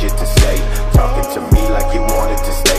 shit to say. Talking to me like you wanted to stay.